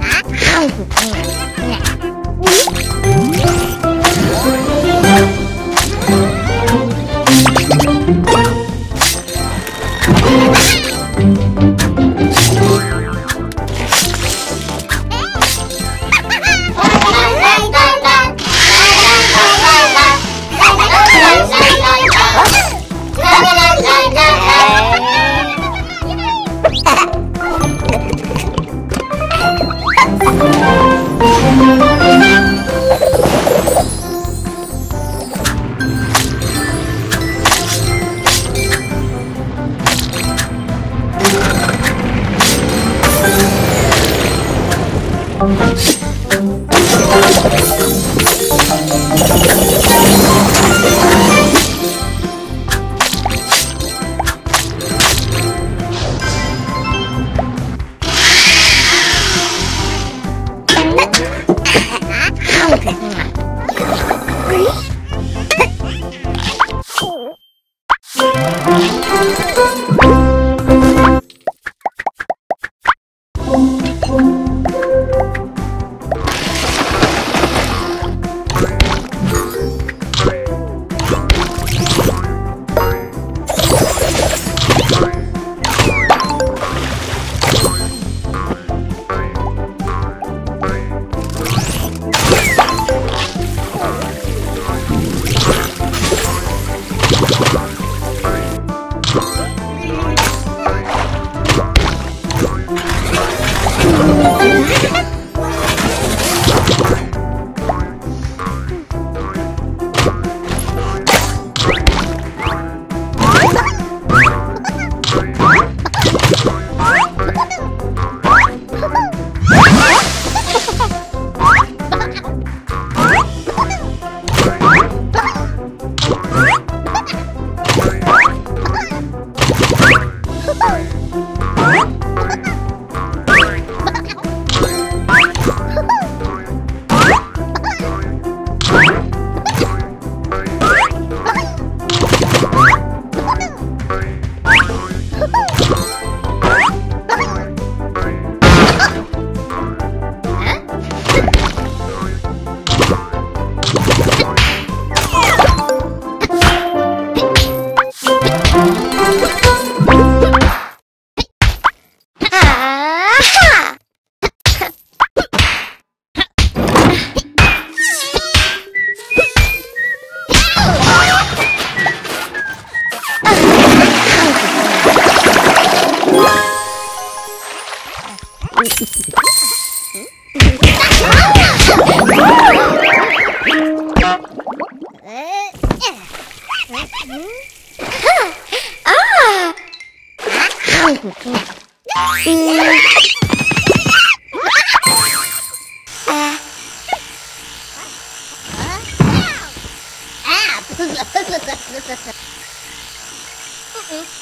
啊汉武 Okay. Ah! Ah! Mm-mm.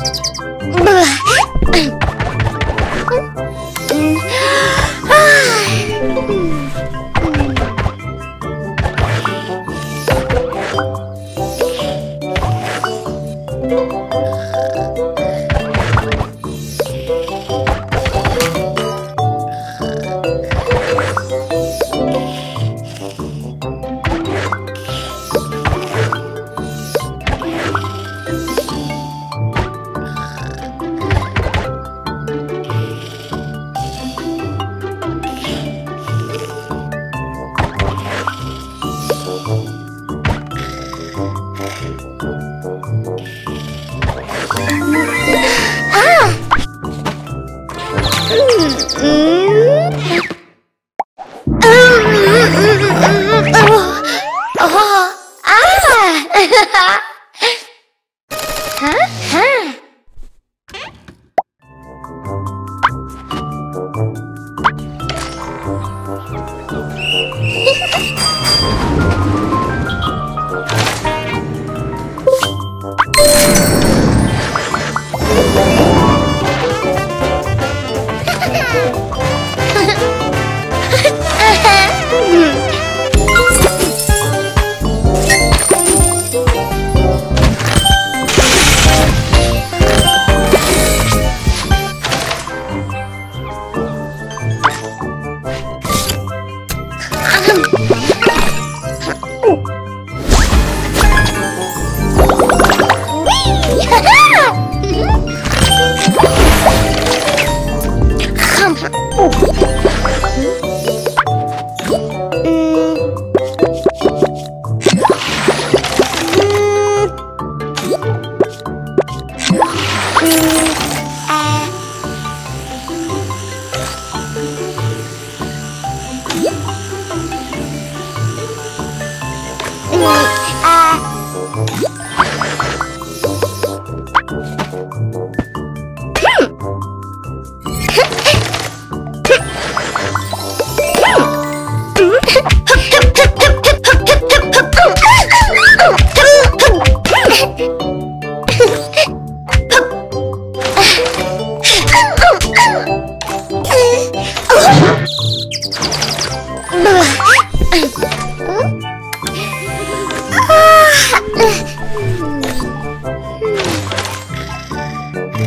으아.